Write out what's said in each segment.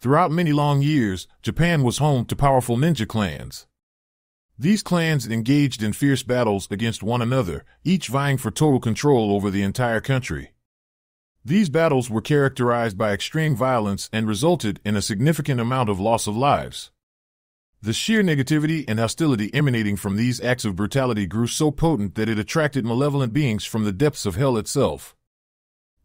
Throughout many long years, Japan was home to powerful ninja clans. These clans engaged in fierce battles against one another, each vying for total control over the entire country. These battles were characterized by extreme violence and resulted in a significant amount of loss of lives. The sheer negativity and hostility emanating from these acts of brutality grew so potent that it attracted malevolent beings from the depths of hell itself.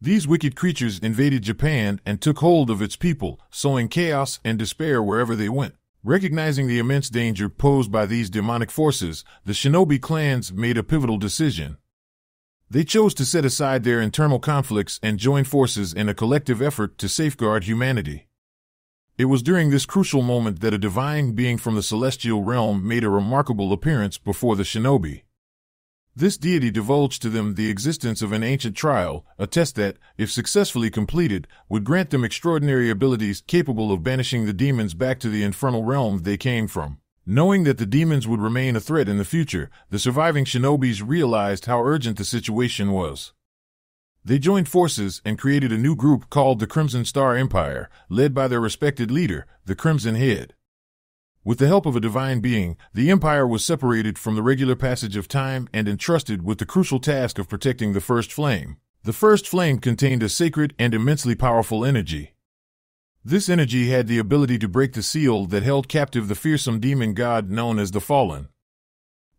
These wicked creatures invaded Japan and took hold of its people, sowing chaos and despair wherever they went. Recognizing the immense danger posed by these demonic forces, the shinobi clans made a pivotal decision. They chose to set aside their internal conflicts and join forces in a collective effort to safeguard humanity. It was during this crucial moment that a divine being from the celestial realm made a remarkable appearance before the shinobi. This deity divulged to them the existence of an ancient trial, a test that, if successfully completed, would grant them extraordinary abilities capable of banishing the demons back to the infernal realm they came from. Knowing that the demons would remain a threat in the future, the surviving shinobis realized how urgent the situation was. They joined forces and created a new group called the Crimson Star Empire, led by their respected leader, the Crimson Head. With the help of a divine being, the empire was separated from the regular passage of time and entrusted with the crucial task of protecting the first flame. The first flame contained a sacred and immensely powerful energy. This energy had the ability to break the seal that held captive the fearsome demon god known as the Fallen.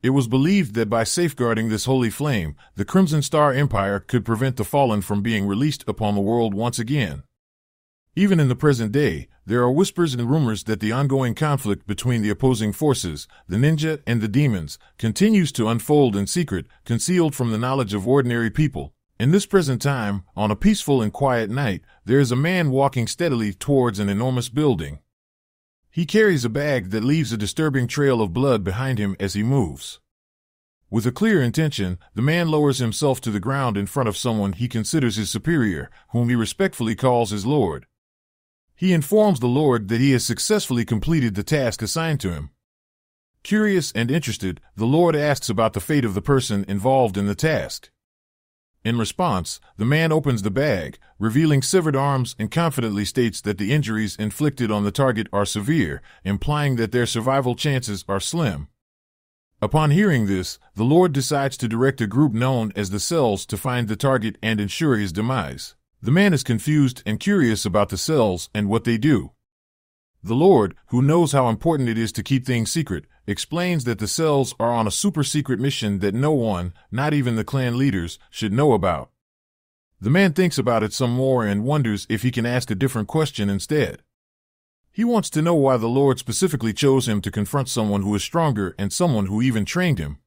It was believed that by safeguarding this holy flame, the Crimson Star Empire could prevent the Fallen from being released upon the world once again. Even in the present day, there are whispers and rumors that the ongoing conflict between the opposing forces, the ninja and the demons, continues to unfold in secret, concealed from the knowledge of ordinary people. In this present time, on a peaceful and quiet night, there is a man walking steadily towards an enormous building. He carries a bag that leaves a disturbing trail of blood behind him as he moves. With a clear intention, the man lowers himself to the ground in front of someone he considers his superior, whom he respectfully calls his lord. He informs the Lord that he has successfully completed the task assigned to him. Curious and interested, the Lord asks about the fate of the person involved in the task. In response, the man opens the bag, revealing severed arms and confidently states that the injuries inflicted on the target are severe, implying that their survival chances are slim. Upon hearing this, the Lord decides to direct a group known as the Cells to find the target and ensure his demise. The man is confused and curious about the cells and what they do. The Lord, who knows how important it is to keep things secret, explains that the cells are on a super secret mission that no one, not even the clan leaders, should know about. The man thinks about it some more and wonders if he can ask a different question instead. He wants to know why the Lord specifically chose him to confront someone who is stronger and someone who even trained him.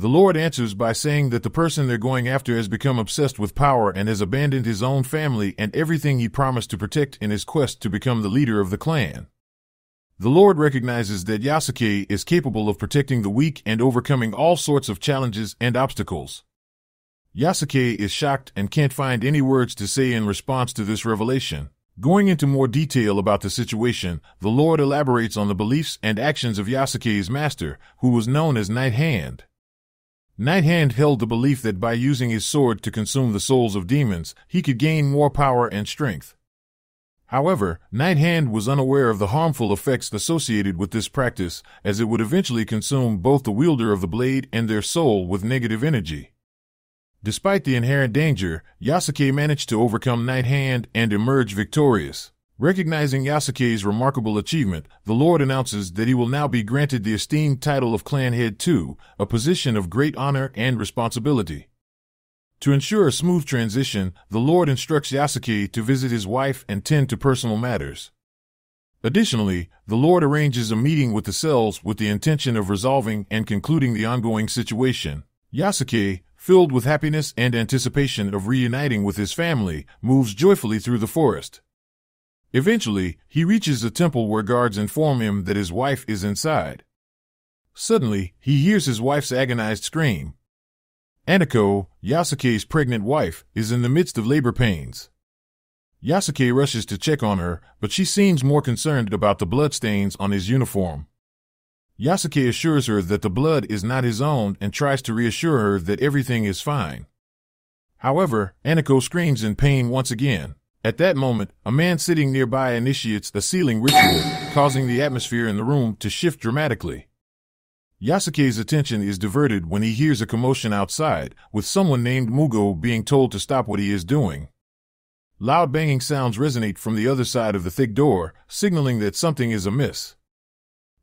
The Lord answers by saying that the person they're going after has become obsessed with power and has abandoned his own family and everything he promised to protect in his quest to become the leader of the clan. The Lord recognizes that Yasuke is capable of protecting the weak and overcoming all sorts of challenges and obstacles. Yasuke is shocked and can't find any words to say in response to this revelation. Going into more detail about the situation, the Lord elaborates on the beliefs and actions of Yasuke's master, who was known as Night Hand. Night Hand held the belief that by using his sword to consume the souls of demons, he could gain more power and strength. However, Night Hand was unaware of the harmful effects associated with this practice, as it would eventually consume both the wielder of the blade and their soul with negative energy. Despite the inherent danger, Yasuke managed to overcome Night Hand and emerge victorious. Recognizing Yasuke's remarkable achievement, the Lord announces that he will now be granted the esteemed title of Clan Head 2, a position of great honor and responsibility. To ensure a smooth transition, the Lord instructs Yasuke to visit his wife and tend to personal matters. Additionally, the Lord arranges a meeting with the cells with the intention of resolving and concluding the ongoing situation. Yasuke, filled with happiness and anticipation of reuniting with his family, moves joyfully through the forest. Eventually, he reaches a temple where guards inform him that his wife is inside. Suddenly, he hears his wife's agonized scream. Aniko, Yasuke's pregnant wife, is in the midst of labor pains. Yasuke rushes to check on her, but she seems more concerned about the bloodstains on his uniform. Yasuke assures her that the blood is not his own and tries to reassure her that everything is fine. However, Aniko screams in pain once again. At that moment, a man sitting nearby initiates a sealing ritual, causing the atmosphere in the room to shift dramatically. Yasuke's attention is diverted when he hears a commotion outside, with someone named Mugo being told to stop what he is doing. Loud banging sounds resonate from the other side of the thick door, signaling that something is amiss.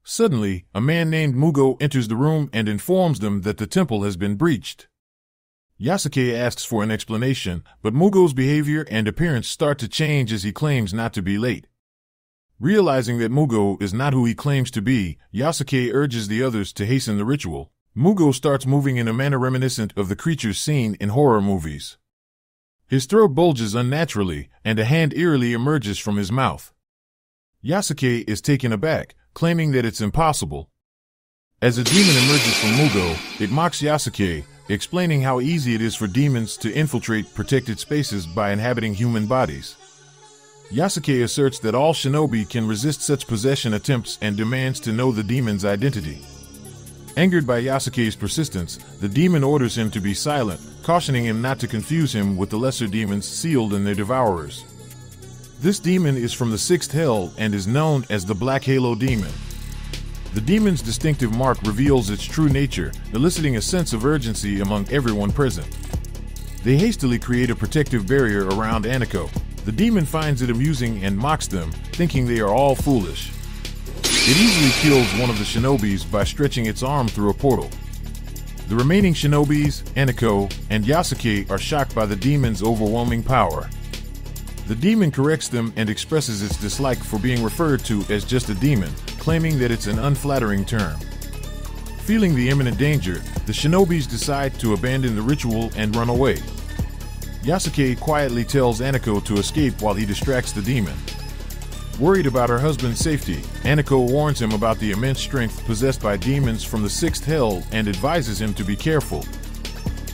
Suddenly, a man named Mugo enters the room and informs them that the temple has been breached. Yasuke asks for an explanation, but Mugo's behavior and appearance start to change as he claims not to be late. Realizing that Mugo is not who he claims to be, Yasuke urges the others to hasten the ritual. Mugo starts moving in a manner reminiscent of the creatures seen in horror movies. His throat bulges unnaturally, and a hand eerily emerges from his mouth. Yasuke is taken aback, claiming that it's impossible. As a demon emerges from Mugo, it mocks Yasuke, explaining how easy it is for demons to infiltrate protected spaces by inhabiting human bodies. Yasuke asserts that all shinobi can resist such possession attempts and demands to know the demon's identity. Angered by Yasuke's persistence, the demon orders him to be silent, cautioning him not to confuse him with the lesser demons sealed in their devourers. This demon is from the sixth hell and is known as the Black Halo Demon. The demon's distinctive mark reveals its true nature, eliciting a sense of urgency among everyone present. They hastily create a protective barrier around Aniko, the demon finds it amusing and mocks them, thinking they are all foolish. It easily kills one of the shinobis by stretching its arm through a portal. The remaining shinobis, Aniko, and Yasuke are shocked by the demon's overwhelming power. The demon corrects them and expresses its dislike for being referred to as just a demon, claiming that it's an unflattering term. Feeling the imminent danger, the shinobis decide to abandon the ritual and run away. Yasuke quietly tells Aniko to escape while he distracts the demon. Worried about her husband's safety, Aniko warns him about the immense strength possessed by demons from the sixth hell and advises him to be careful.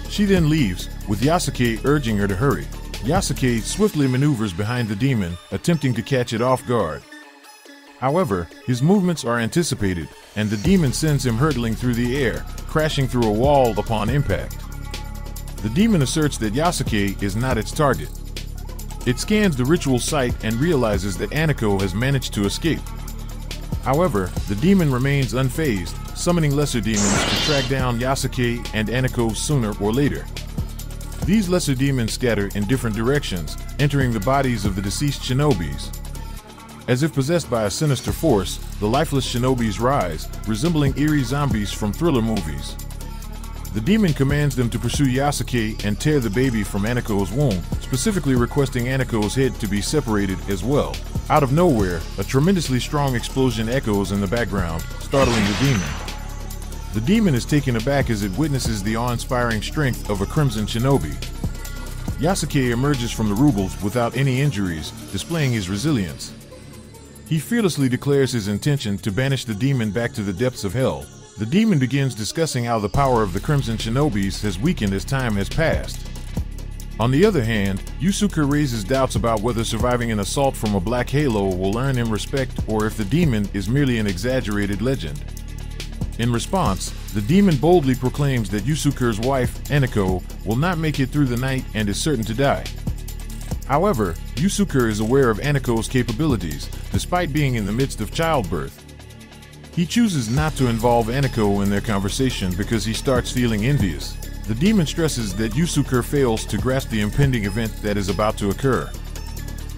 She then leaves, with Yasuke urging her to hurry. Yasuke swiftly maneuvers behind the demon, attempting to catch it off guard. However, his movements are anticipated, and the demon sends him hurtling through the air, crashing through a wall upon impact. The demon asserts that Yasuke is not its target. It scans the ritual site and realizes that Aniko has managed to escape. However, the demon remains unfazed, summoning lesser demons to track down Yasuke and Aniko sooner or later. These lesser demons scatter in different directions, entering the bodies of the deceased shinobis. As if possessed by a sinister force, the lifeless shinobis rise, resembling eerie zombies from thriller movies. The demon commands them to pursue Yasuke and tear the baby from Aniko's womb, specifically requesting Aniko's head to be separated as well. Out of nowhere, a tremendously strong explosion echoes in the background, startling the demon. The demon is taken aback as it witnesses the awe-inspiring strength of a Crimson Shinobi. Yasuke emerges from the rubles without any injuries, displaying his resilience. He fearlessly declares his intention to banish the demon back to the depths of hell, the demon begins discussing how the power of the Crimson Shinobis has weakened as time has passed. On the other hand, Yusuke raises doubts about whether surviving an assault from a Black Halo will earn him respect or if the demon is merely an exaggerated legend. In response, the demon boldly proclaims that Yusuke's wife, Aniko, will not make it through the night and is certain to die. However, Yusuke is aware of Aniko's capabilities, despite being in the midst of childbirth. He chooses not to involve Aniko in their conversation because he starts feeling envious. The demon stresses that Yusuke fails to grasp the impending event that is about to occur.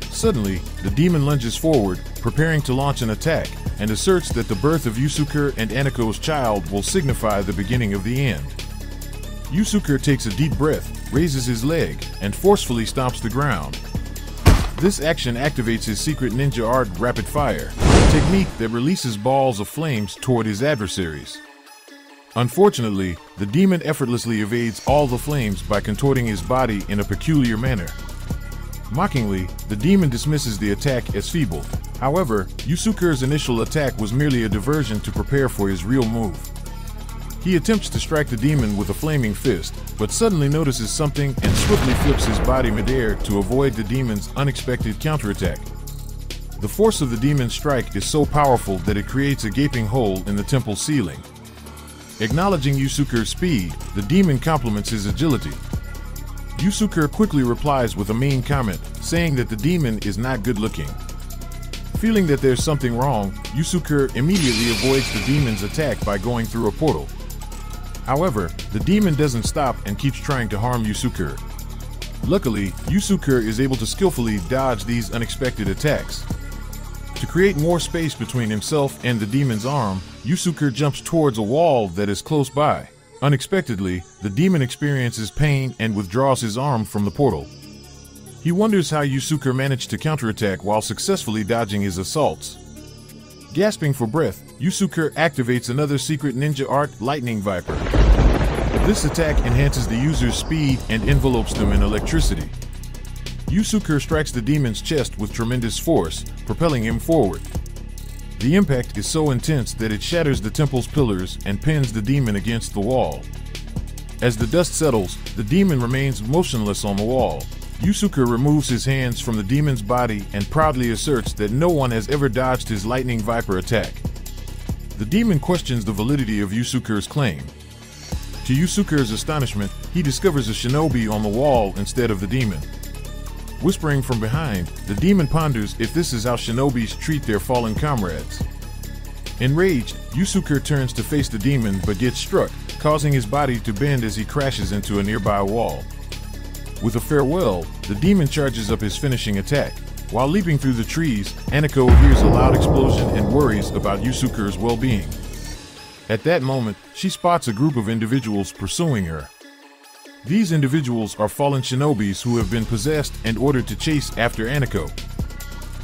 Suddenly, the demon lunges forward, preparing to launch an attack, and asserts that the birth of Yusuke and Aniko's child will signify the beginning of the end. Yusuke takes a deep breath, raises his leg, and forcefully stomps the ground. This action activates his secret ninja art Rapid Fire, a technique that releases balls of flames toward his adversaries. Unfortunately, the demon effortlessly evades all the flames by contorting his body in a peculiar manner. Mockingly, the demon dismisses the attack as feeble. However, Yusuke's initial attack was merely a diversion to prepare for his real move. He attempts to strike the demon with a flaming fist, but suddenly notices something and swiftly flips his body midair to avoid the demon's unexpected counterattack. The force of the demon's strike is so powerful that it creates a gaping hole in the temple ceiling. Acknowledging Yusuke's speed, the demon compliments his agility. Yusuke quickly replies with a mean comment, saying that the demon is not good looking. Feeling that there's something wrong, Yusuke immediately avoids the demon's attack by going through a portal. However, the demon doesn't stop and keeps trying to harm Yusuke. Luckily, Yusuke is able to skillfully dodge these unexpected attacks. To create more space between himself and the demon's arm, Yusuke jumps towards a wall that is close by. Unexpectedly, the demon experiences pain and withdraws his arm from the portal. He wonders how Yusuke managed to counterattack while successfully dodging his assaults. Gasping for breath, Yusuke activates another secret ninja art, Lightning Viper. This attack enhances the user's speed and envelopes them in electricity. Yusuke strikes the demon's chest with tremendous force, propelling him forward. The impact is so intense that it shatters the temple's pillars and pins the demon against the wall. As the dust settles, the demon remains motionless on the wall, Yusuke removes his hands from the demon's body and proudly asserts that no one has ever dodged his lightning viper attack. The demon questions the validity of Yusuke's claim. To Yusuke's astonishment, he discovers a shinobi on the wall instead of the demon. Whispering from behind, the demon ponders if this is how shinobis treat their fallen comrades. Enraged, Yusuke turns to face the demon but gets struck, causing his body to bend as he crashes into a nearby wall. With a farewell, the demon charges up his finishing attack. While leaping through the trees, Aniko hears a loud explosion and worries about Yusuke's well-being. At that moment, she spots a group of individuals pursuing her. These individuals are fallen shinobis who have been possessed and ordered to chase after Aniko.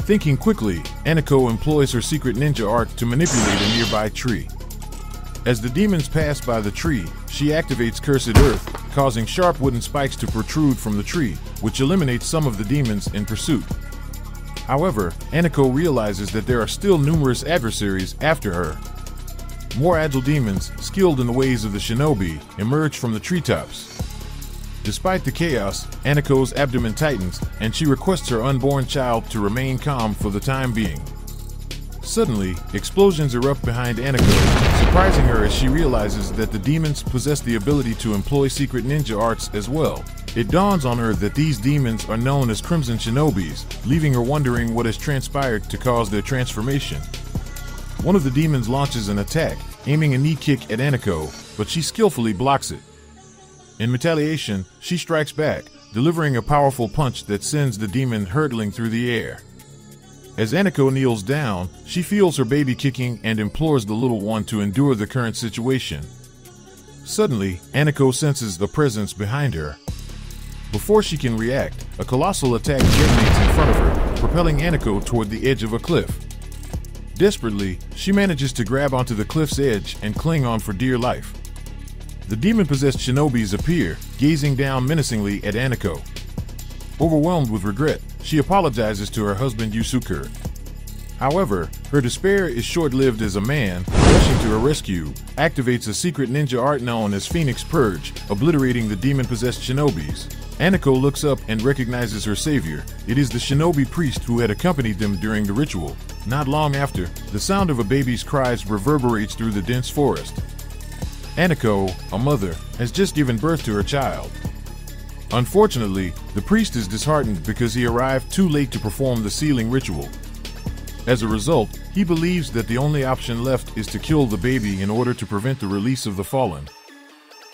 Thinking quickly, Aniko employs her secret ninja art to manipulate a nearby tree. As the demons pass by the tree, she activates Cursed Earth, causing sharp wooden spikes to protrude from the tree, which eliminates some of the demons in pursuit. However, Aniko realizes that there are still numerous adversaries after her. More agile demons, skilled in the ways of the shinobi, emerge from the treetops. Despite the chaos, Aniko's abdomen tightens, and she requests her unborn child to remain calm for the time being. Suddenly, explosions erupt behind Aniko, surprising her as she realizes that the demons possess the ability to employ secret ninja arts as well. It dawns on her that these demons are known as Crimson Shinobis, leaving her wondering what has transpired to cause their transformation. One of the demons launches an attack, aiming a knee kick at Aniko, but she skillfully blocks it. In retaliation, she strikes back, delivering a powerful punch that sends the demon hurtling through the air. As Aniko kneels down, she feels her baby kicking and implores the little one to endure the current situation. Suddenly, Aniko senses the presence behind her. Before she can react, a colossal attack detonates in front of her, propelling Aniko toward the edge of a cliff. Desperately, she manages to grab onto the cliff's edge and cling on for dear life. The demon-possessed shinobis appear, gazing down menacingly at Aniko. Overwhelmed with regret, she apologizes to her husband Yusuke. However, her despair is short-lived as a man, rushing to her rescue, activates a secret ninja art known as Phoenix Purge, obliterating the demon-possessed shinobis. Aniko looks up and recognizes her savior. It is the shinobi priest who had accompanied them during the ritual. Not long after, the sound of a baby's cries reverberates through the dense forest. Aniko, a mother, has just given birth to her child. Unfortunately, the priest is disheartened because he arrived too late to perform the sealing ritual. As a result, he believes that the only option left is to kill the baby in order to prevent the release of the fallen.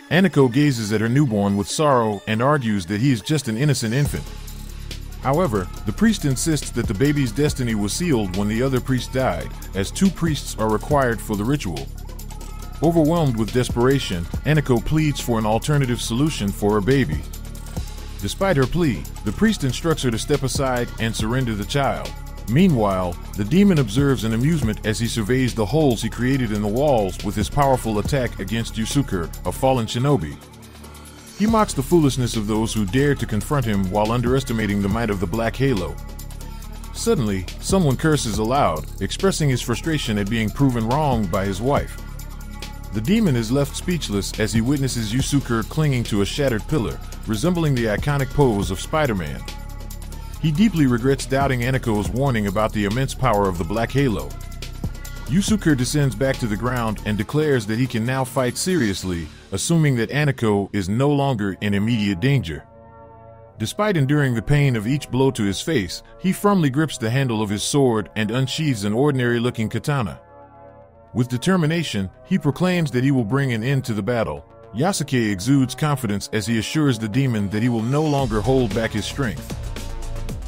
Aniko gazes at her newborn with sorrow and argues that he is just an innocent infant. However, the priest insists that the baby's destiny was sealed when the other priest died, as two priests are required for the ritual. Overwhelmed with desperation, Aniko pleads for an alternative solution for her baby. Despite her plea, the priest instructs her to step aside and surrender the child. Meanwhile, the demon observes in amusement as he surveys the holes he created in the walls with his powerful attack against Yusuke, a fallen shinobi. He mocks the foolishness of those who dared to confront him while underestimating the might of the Black Halo. Suddenly, someone curses aloud, expressing his frustration at being proven wrong by his wife. The demon is left speechless as he witnesses Yusuke clinging to a shattered pillar, resembling the iconic pose of Spider-Man. He deeply regrets doubting Aniko's warning about the immense power of the Black Halo. Yusuke descends back to the ground and declares that he can now fight seriously, assuming that Aniko is no longer in immediate danger. Despite enduring the pain of each blow to his face, he firmly grips the handle of his sword and unsheathes an ordinary looking katana. With determination, he proclaims that he will bring an end to the battle. Yasuke exudes confidence as he assures the demon that he will no longer hold back his strength.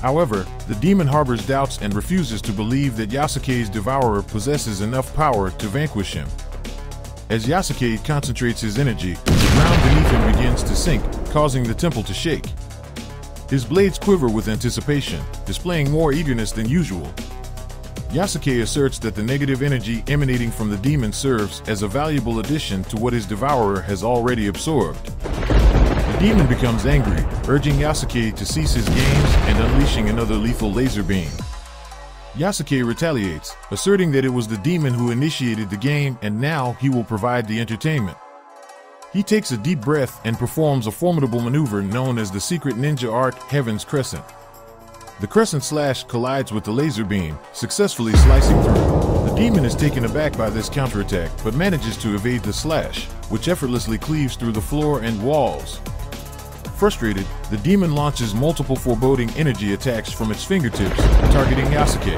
However, the demon harbors doubts and refuses to believe that Yasuke's devourer possesses enough power to vanquish him. As Yasuke concentrates his energy, the ground beneath him begins to sink, causing the temple to shake. His blades quiver with anticipation, displaying more eagerness than usual. Yasuke asserts that the negative energy emanating from the demon serves as a valuable addition to what his devourer has already absorbed. The demon becomes angry, urging Yasuke to cease his games and unleashing another lethal laser beam. Yasuke retaliates, asserting that it was the demon who initiated the game and now he will provide the entertainment. He takes a deep breath and performs a formidable maneuver known as the secret ninja art Heaven's Crescent. The crescent slash collides with the laser beam, successfully slicing through. The demon is taken aback by this counterattack, but manages to evade the slash, which effortlessly cleaves through the floor and walls. Frustrated, the demon launches multiple foreboding energy attacks from its fingertips, targeting Yasuke.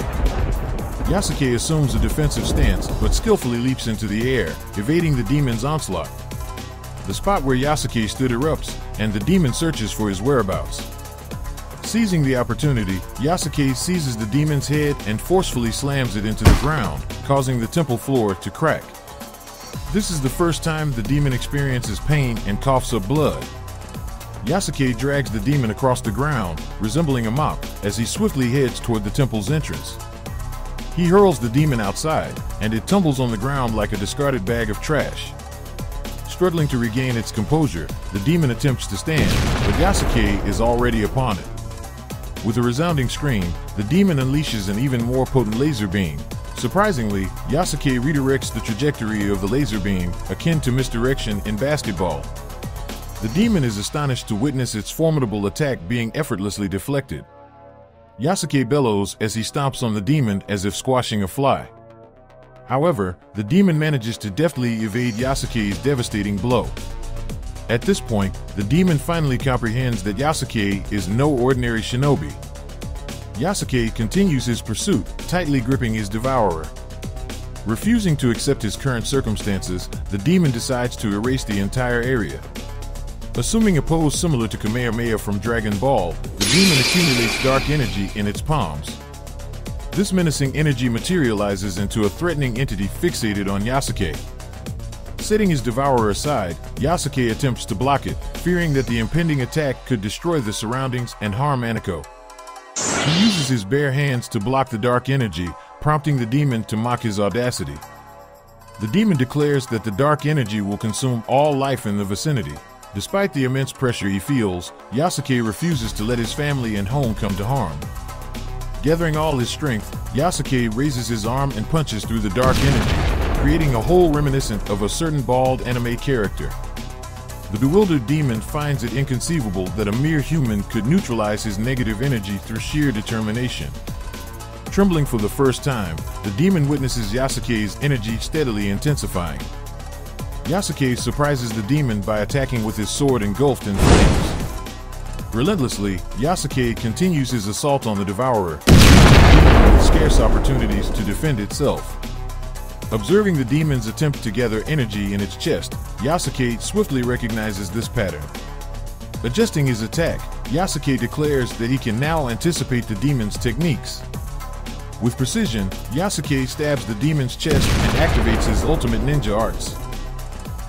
Yasuke assumes a defensive stance, but skillfully leaps into the air, evading the demon's onslaught. The spot where Yasuke stood erupts, and the demon searches for his whereabouts. Seizing the opportunity, Yasuke seizes the demon's head and forcefully slams it into the ground, causing the temple floor to crack. This is the first time the demon experiences pain and coughs up blood. Yasuke drags the demon across the ground, resembling a mop, as he swiftly heads toward the temple's entrance. He hurls the demon outside, and it tumbles on the ground like a discarded bag of trash. Struggling to regain its composure, the demon attempts to stand, but Yasuke is already upon it. With a resounding scream, the demon unleashes an even more potent laser beam. Surprisingly, Yasuke redirects the trajectory of the laser beam, akin to misdirection in basketball. The demon is astonished to witness its formidable attack being effortlessly deflected. Yasuke bellows as he stomps on the demon as if squashing a fly. However, the demon manages to deftly evade Yasuke's devastating blow. At this point, the demon finally comprehends that Yasuke is no ordinary shinobi. Yasuke continues his pursuit, tightly gripping his devourer. Refusing to accept his current circumstances, the demon decides to erase the entire area. Assuming a pose similar to Kamehameha from Dragon Ball, the demon accumulates dark energy in its palms. This menacing energy materializes into a threatening entity fixated on Yasuke. Setting his devourer aside, Yasuke attempts to block it, fearing that the impending attack could destroy the surroundings and harm Aniko. He uses his bare hands to block the dark energy, prompting the demon to mock his audacity. The demon declares that the dark energy will consume all life in the vicinity. Despite the immense pressure he feels, Yasuke refuses to let his family and home come to harm. Gathering all his strength, Yasuke raises his arm and punches through the dark energy, creating a hole reminiscent of a certain bald anime character. The bewildered demon finds it inconceivable that a mere human could neutralize his negative energy through sheer determination. Trembling for the first time, the demon witnesses Yasuke's energy steadily intensifying. Yasuke surprises the demon by attacking with his sword engulfed in flames. Relentlessly, Yasuke continues his assault on the Devourer, with scarce opportunities to defend itself. Observing the demon's attempt to gather energy in its chest, Yasuke swiftly recognizes this pattern. Adjusting his attack, Yasuke declares that he can now anticipate the demon's techniques. With precision, Yasuke stabs the demon's chest and activates his ultimate ninja arts.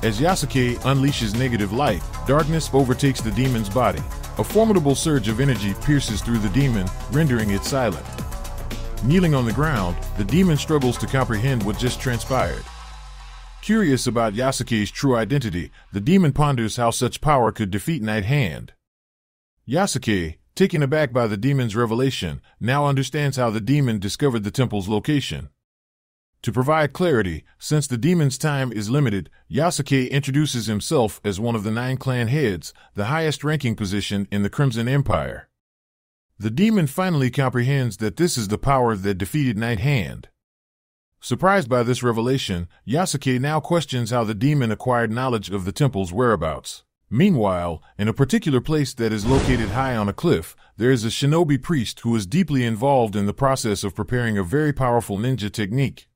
As Yasuke unleashes negative light, darkness overtakes the demon's body. A formidable surge of energy pierces through the demon, rendering it silent. Kneeling on the ground, the demon struggles to comprehend what just transpired. Curious about Yasuke's true identity, the demon ponders how such power could defeat Night Hand. Yasuke, taken aback by the demon's revelation, now understands how the demon discovered the temple's location. To provide clarity, since the demon's time is limited, Yasuke introduces himself as one of the nine clan heads, the highest ranking position in the Crimson Empire. The demon finally comprehends that this is the power that defeated Night Hand. Surprised by this revelation, Yasuke now questions how the demon acquired knowledge of the temple's whereabouts. Meanwhile, in a particular place that is located high on a cliff, there is a shinobi priest who is deeply involved in the process of preparing a very powerful ninja technique.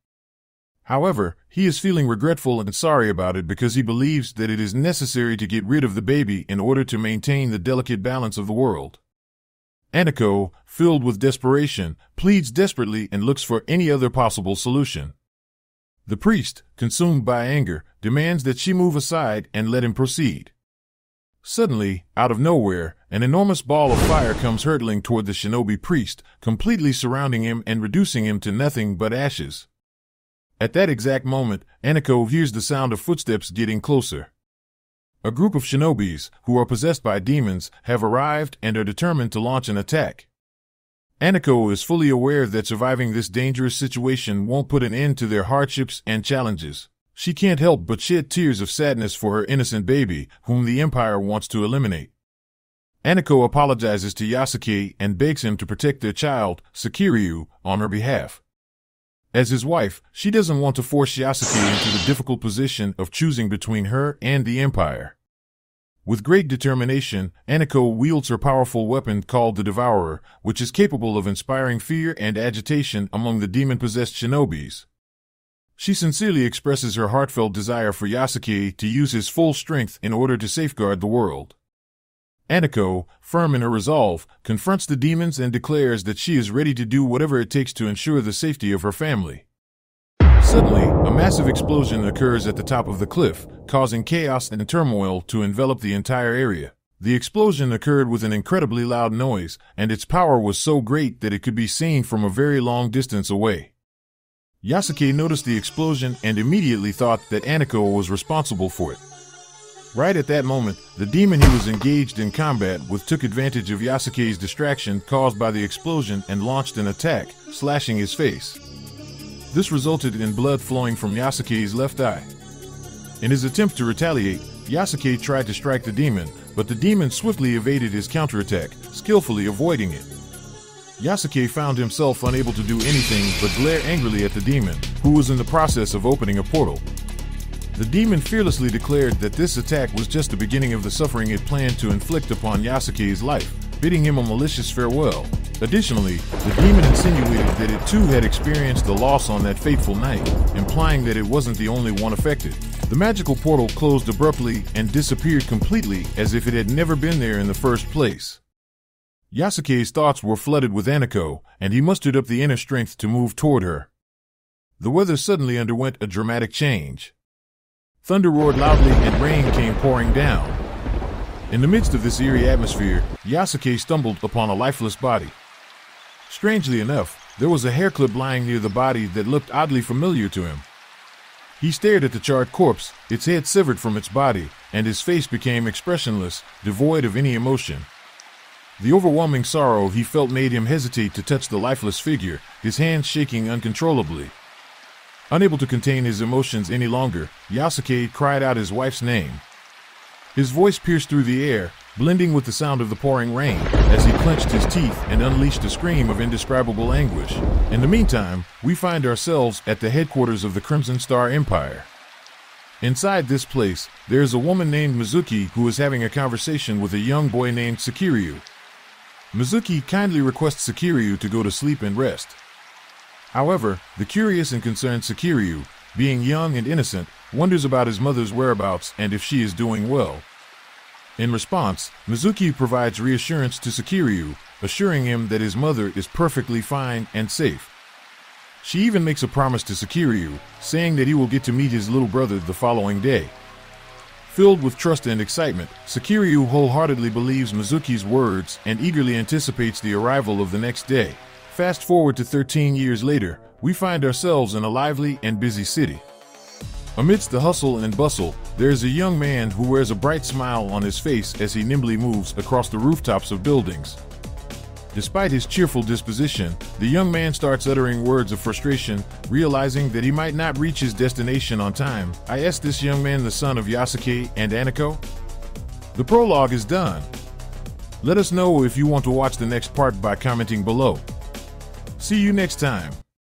However, he is feeling regretful and sorry about it because he believes that it is necessary to get rid of the baby in order to maintain the delicate balance of the world. Aniko, filled with desperation, pleads desperately and looks for any other possible solution. The priest, consumed by anger, demands that she move aside and let him proceed. Suddenly, out of nowhere, an enormous ball of fire comes hurtling toward the shinobi priest, completely surrounding him and reducing him to nothing but ashes. At that exact moment, Aniko hears the sound of footsteps getting closer. A group of shinobis, who are possessed by demons, have arrived and are determined to launch an attack. Aniko is fully aware that surviving this dangerous situation won't put an end to their hardships and challenges. She can't help but shed tears of sadness for her innocent baby, whom the Empire wants to eliminate. Aniko apologizes to Yasuke and begs him to protect their child, Sakiryu, on her behalf. As his wife, she doesn't want to force Yasuke into the difficult position of choosing between her and the Empire. With great determination, Aniko wields her powerful weapon called the Devourer, which is capable of inspiring fear and agitation among the demon-possessed shinobis. She sincerely expresses her heartfelt desire for Yasuke to use his full strength in order to safeguard the world. Aniko, firm in her resolve, confronts the demons and declares that she is ready to do whatever it takes to ensure the safety of her family. Suddenly, a massive explosion occurs at the top of the cliff, causing chaos and turmoil to envelop the entire area. The explosion occurred with an incredibly loud noise, and its power was so great that it could be seen from a very long distance away. Yasuke noticed the explosion and immediately thought that Aniko was responsible for it. Right at that moment, the demon he was engaged in combat with took advantage of Yasuke's distraction caused by the explosion and launched an attack, slashing his face. This resulted in blood flowing from Yasuke's left eye. In his attempt to retaliate, Yasuke tried to strike the demon, but the demon swiftly evaded his counterattack, skillfully avoiding it. Yasuke found himself unable to do anything but glare angrily at the demon, who was in the process of opening a portal. The demon fearlessly declared that this attack was just the beginning of the suffering it planned to inflict upon Yasuke's life, bidding him a malicious farewell. Additionally, the demon insinuated that it too had experienced the loss on that fateful night, implying that it wasn't the only one affected. The magical portal closed abruptly and disappeared completely as if it had never been there in the first place. Yasuke's thoughts were flooded with Aniko, and he mustered up the inner strength to move toward her. The weather suddenly underwent a dramatic change. Thunder roared loudly and rain came pouring down. In the midst of this eerie atmosphere, Yasuke stumbled upon a lifeless body. Strangely enough, there was a hair clip lying near the body that looked oddly familiar to him. He stared at the charred corpse, its head severed from its body, and his face became expressionless, devoid of any emotion. The overwhelming sorrow he felt made him hesitate to touch the lifeless figure, his hands shaking uncontrollably. Unable to contain his emotions any longer, Yasuke cried out his wife's name. His voice pierced through the air, blending with the sound of the pouring rain, as he clenched his teeth and unleashed a scream of indescribable anguish. In the meantime, we find ourselves at the headquarters of the Crimson Star Empire. Inside this place, there is a woman named Mizuki who is having a conversation with a young boy named Sakiryu. Mizuki kindly requests Sakiryu to go to sleep and rest. However, the curious and concerned Sakiryu, being young and innocent, wonders about his mother's whereabouts and if she is doing well. In response, Mizuki provides reassurance to Sakiryu, assuring him that his mother is perfectly fine and safe. She even makes a promise to Sakiryu, saying that he will get to meet his little brother the following day. Filled with trust and excitement, Sakiryu wholeheartedly believes Mizuki's words and eagerly anticipates the arrival of the next day. Fast forward to 13 years later, we find ourselves in a lively and busy city. Amidst the hustle and bustle, there is a young man who wears a bright smile on his face as he nimbly moves across the rooftops of buildings. Despite his cheerful disposition, the young man starts uttering words of frustration, realizing that he might not reach his destination on time. I asked this young man the son of Yasuke and Aniko? The prologue is done. Let us know if you want to watch the next part by commenting below. See you next time.